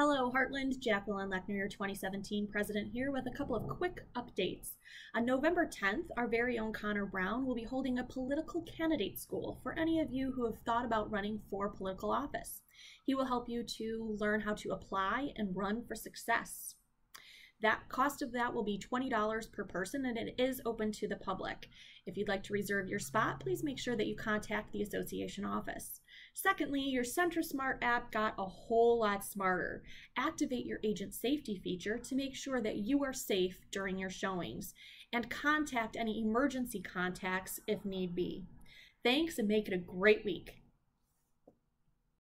Hello, Heartland. Jacqueline Lechner, your 2017 president, here with a couple of quick updates. On November 10th, our very own Connor Brown will be holding a political candidate school for any of you who have thought about running for political office. He will help you to learn how to apply and run for success. That cost of that will be $20 per person and it is open to the public. If you'd like to reserve your spot, please make sure that you contact the association office. Secondly, your SentriSmart app got a whole lot smarter. Activate your agent safety feature to make sure that you are safe during your showings and contact any emergency contacts if need be. Thanks and make it a great week.